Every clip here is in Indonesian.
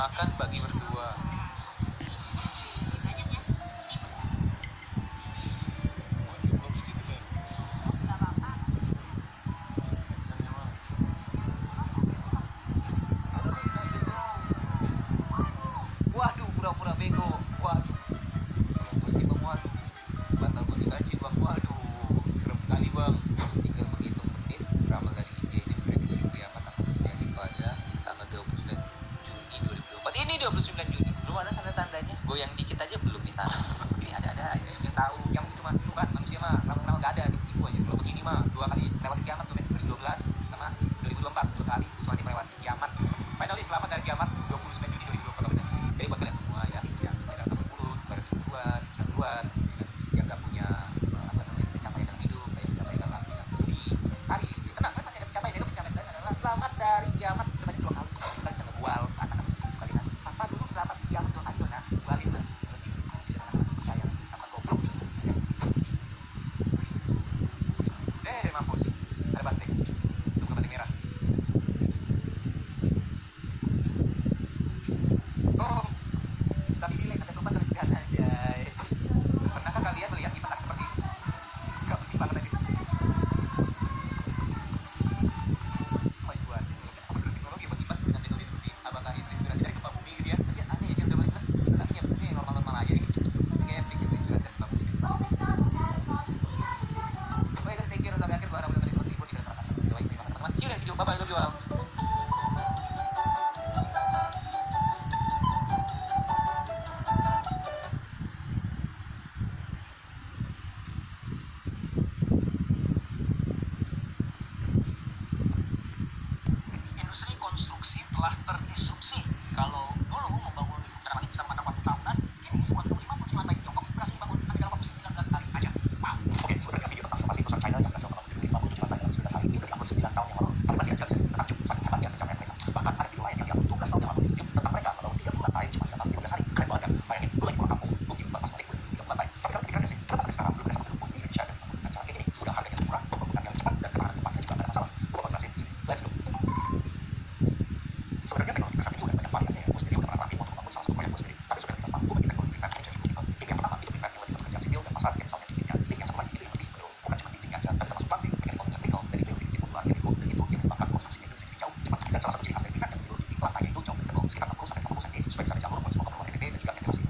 makan bagi berdua. sekarang aku sampai perusahaan ini sebaik saja campur dan juga emosi.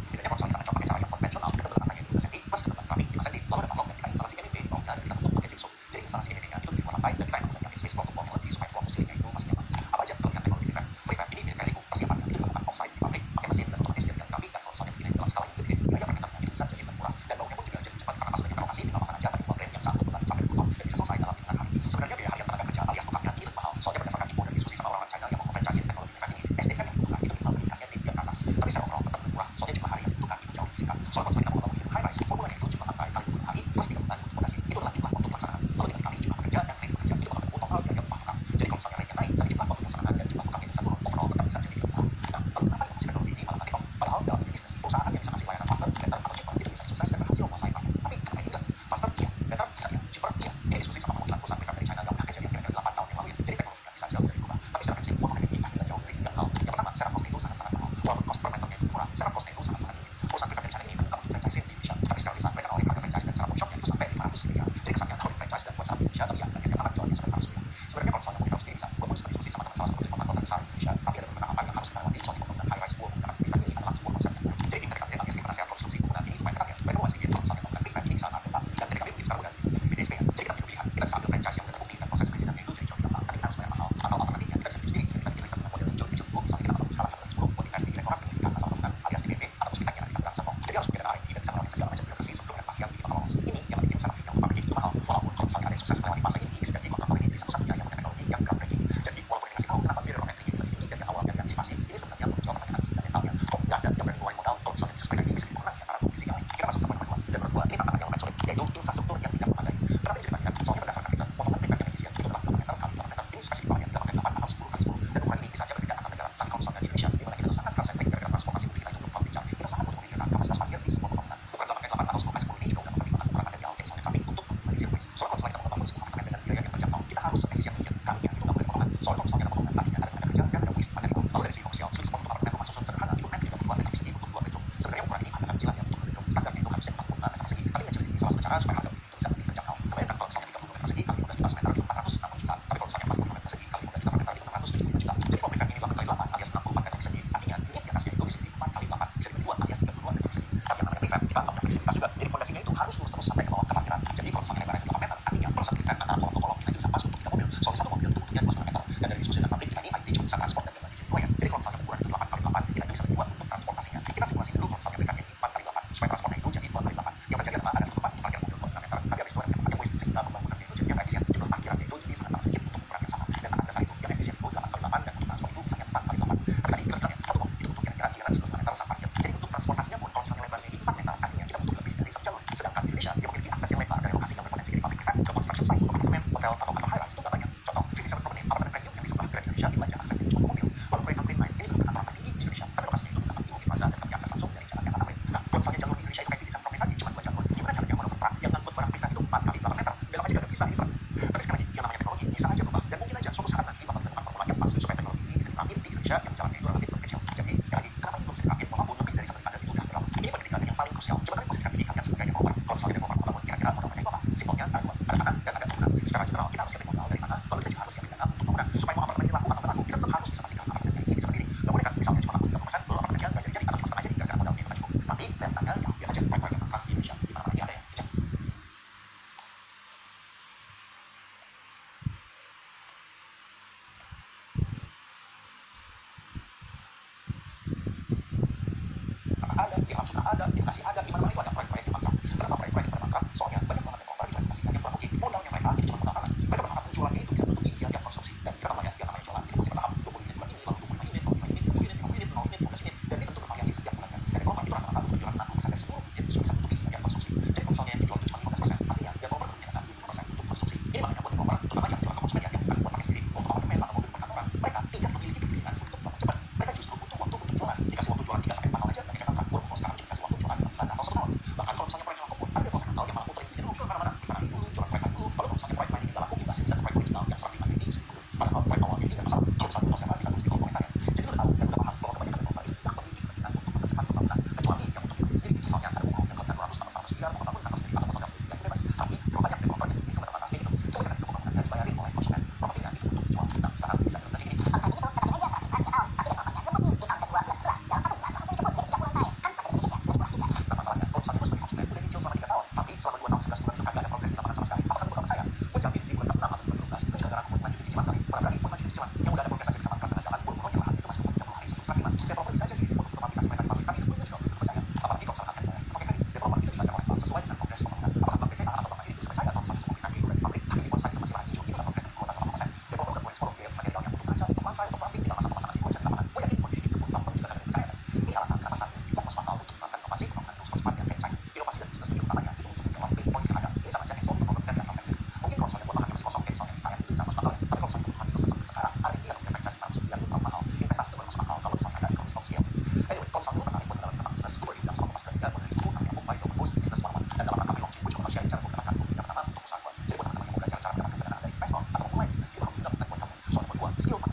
是。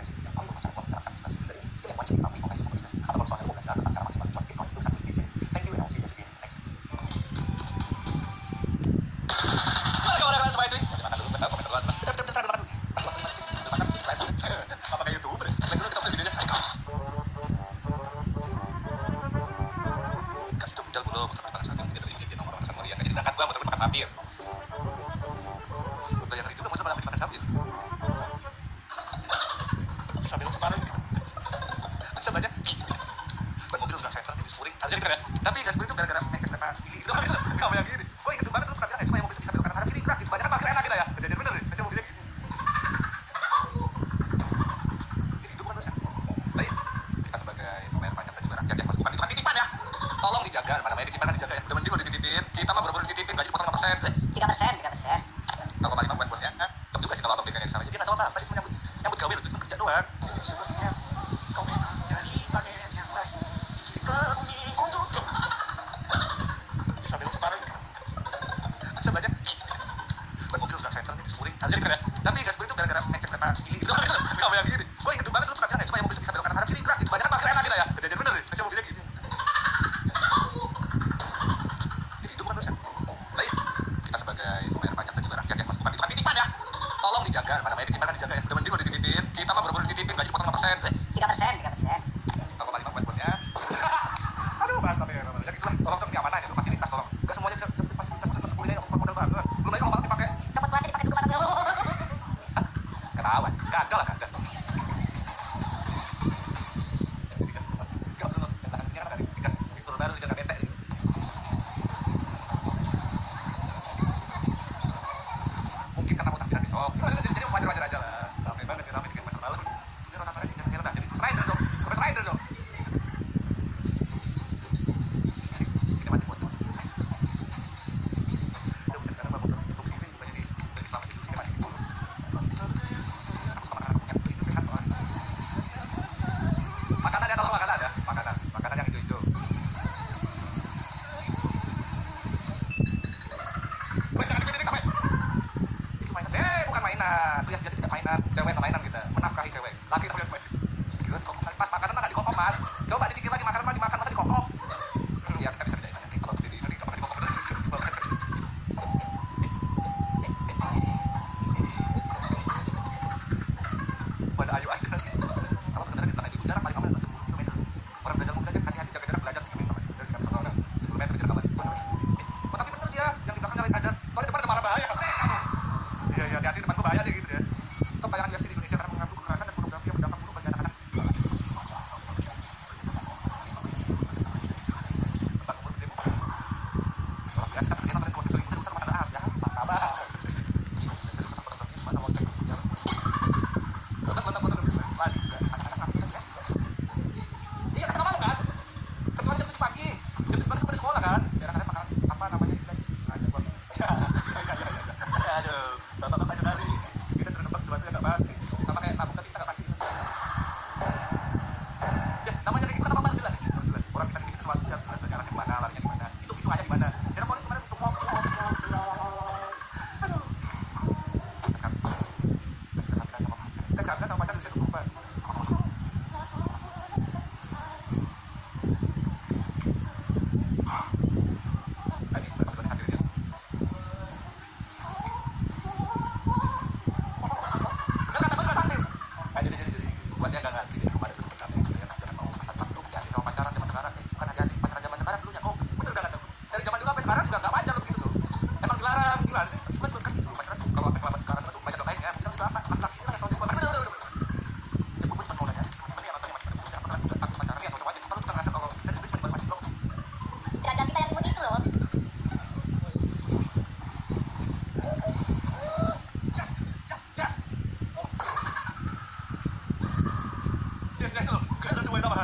kita mah baru boleh dititipin gaji potong 5 persen. 3 persen.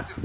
就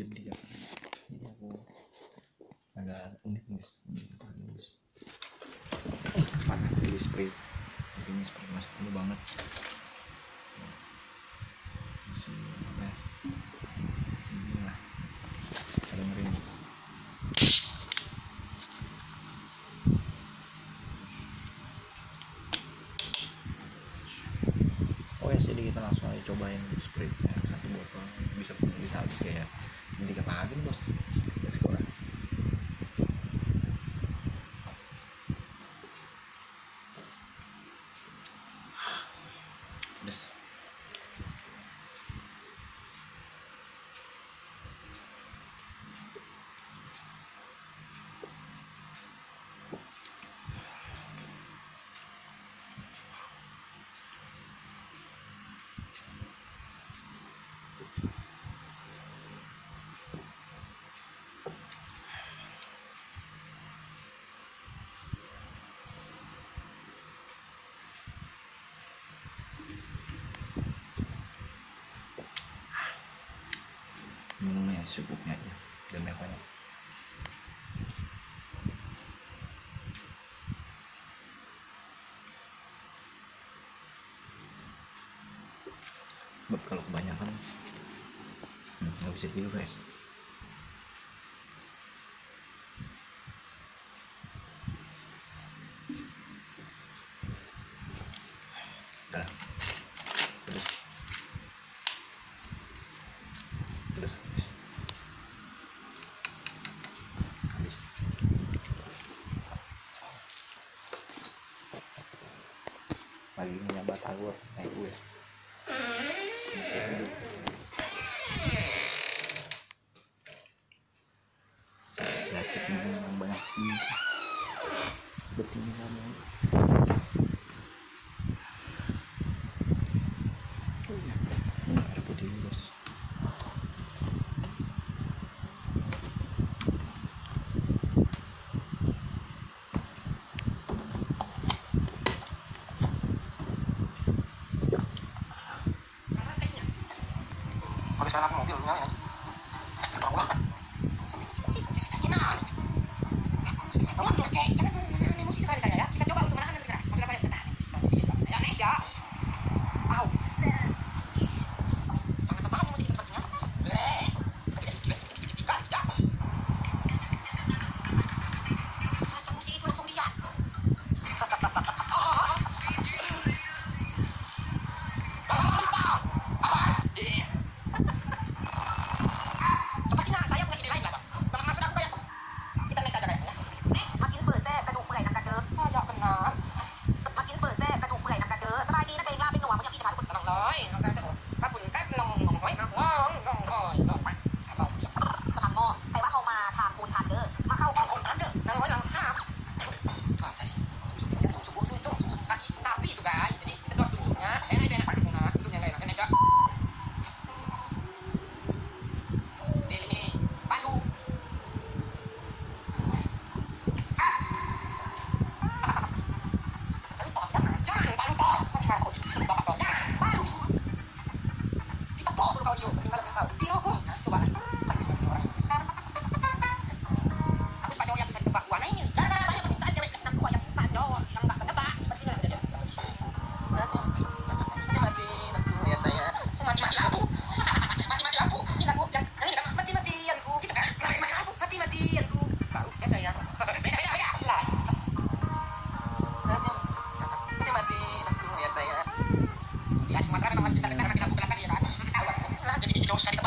jam 3 jadi aku agak unik guys. Pagi guys. Panas dari spray. Jadi ini spray masih penuh banget. Masih apa ya? Sini lah. Ada ngeri jadi oh ya, kita langsung aja cobain spray yang satu botol bisa bisa habis kayak jam tiga pagi nih bos. Sekolah. yang secukupnya aja dan banyak. Banyak kalau kebanyakan nggak bisa tidur guys. 移動した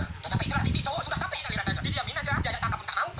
Tetapi itulah Didi cowok sudah capek kali rasanya. Didiamin aja, diajak kakak pun tak mau.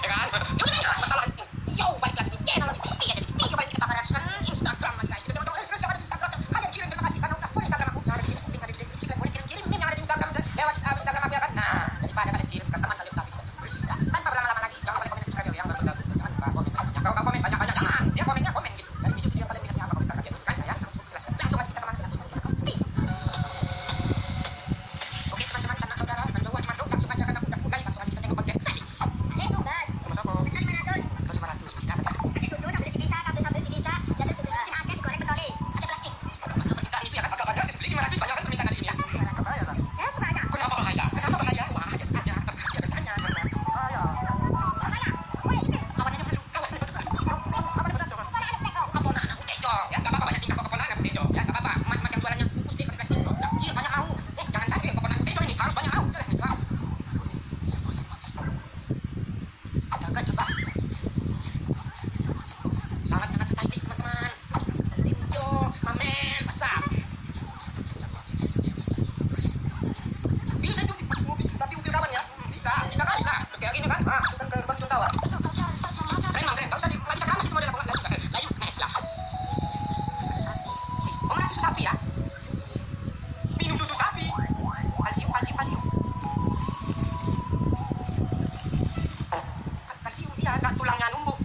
ya kan? Yaudah masalah itu. Yo balik lagi di channel TV ya jadi video balik kita pada kakak tulangan umbu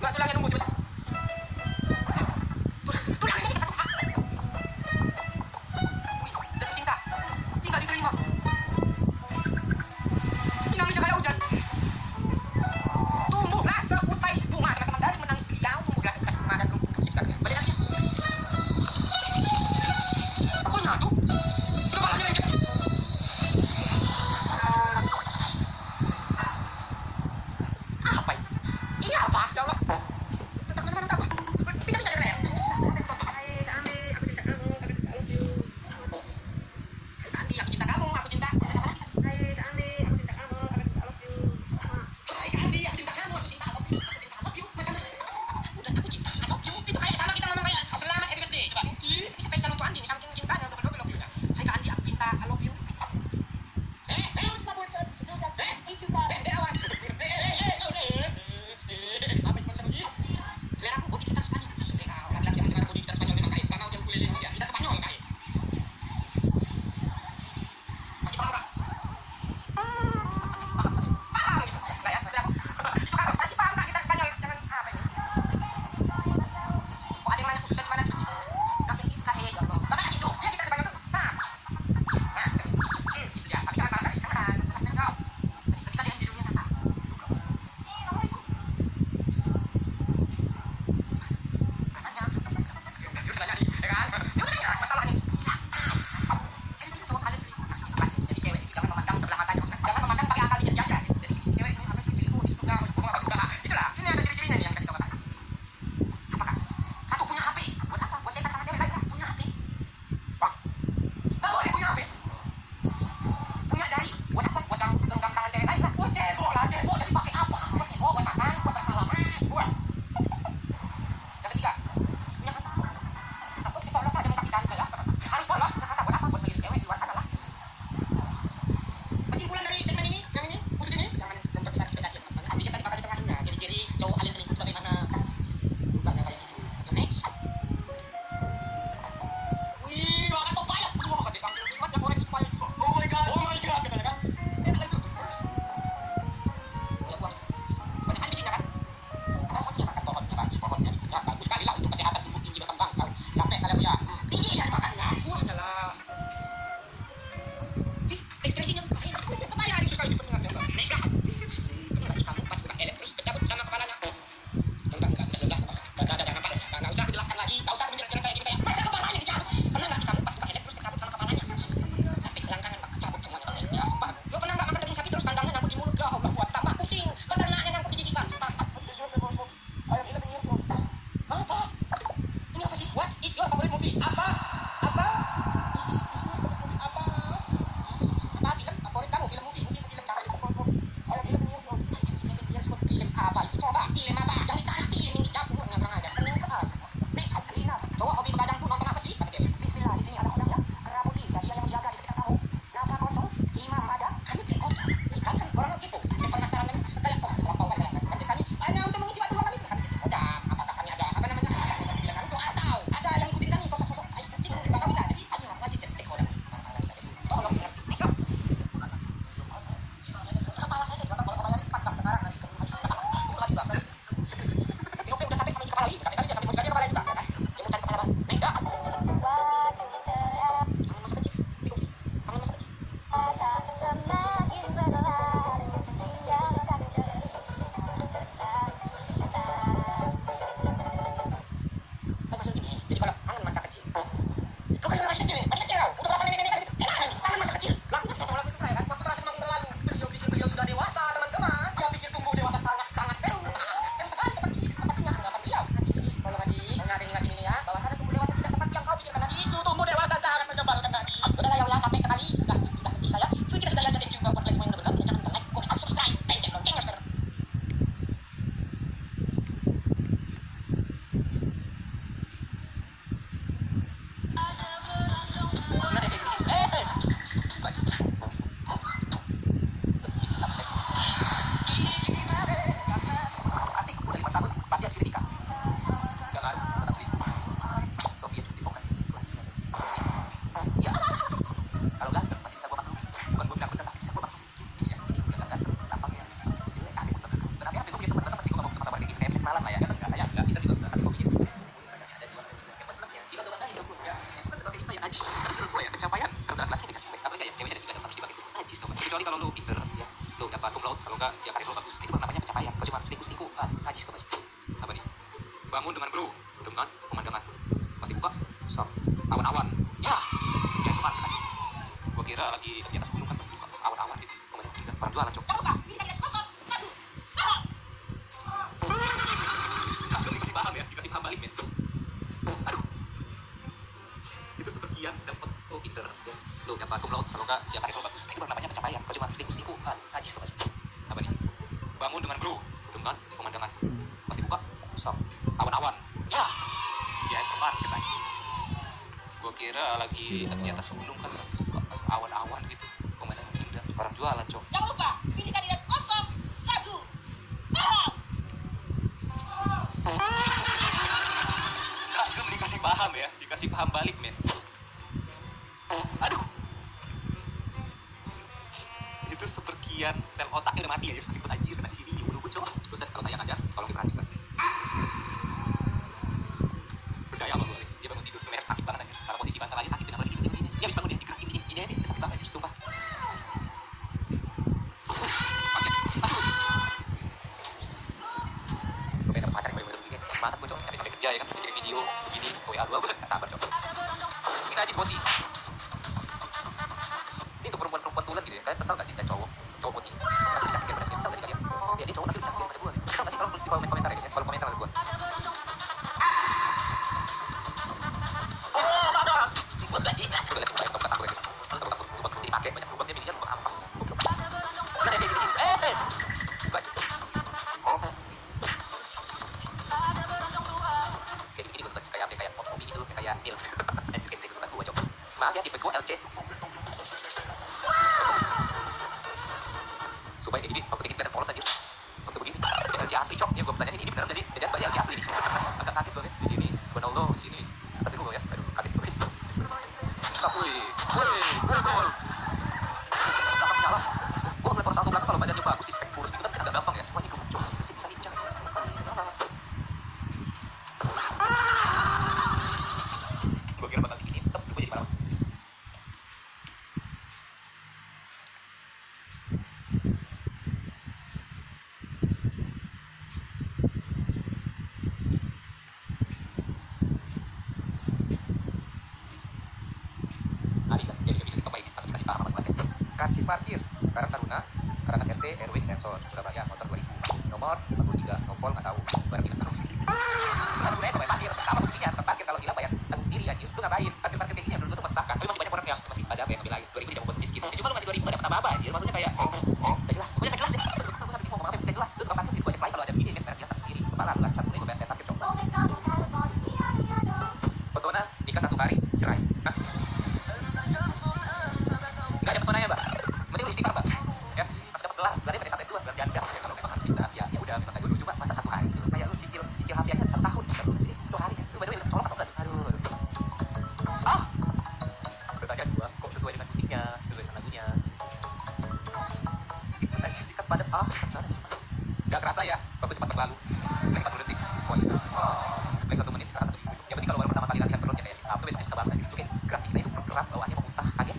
Anggit,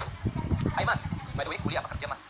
Hai mas. By the way kuliah apa kerja mas?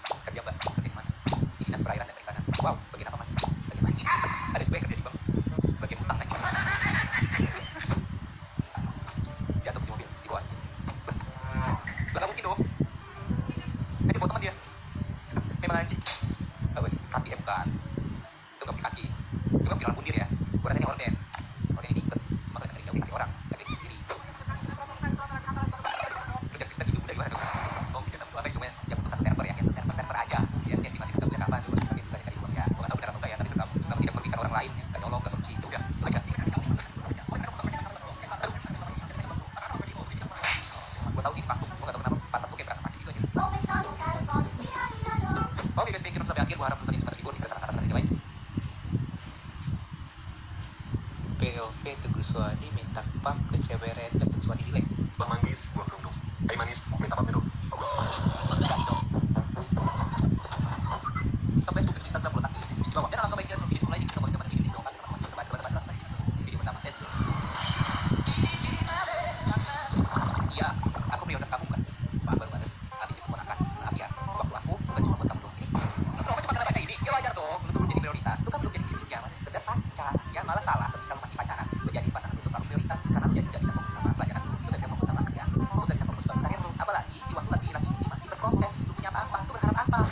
Mah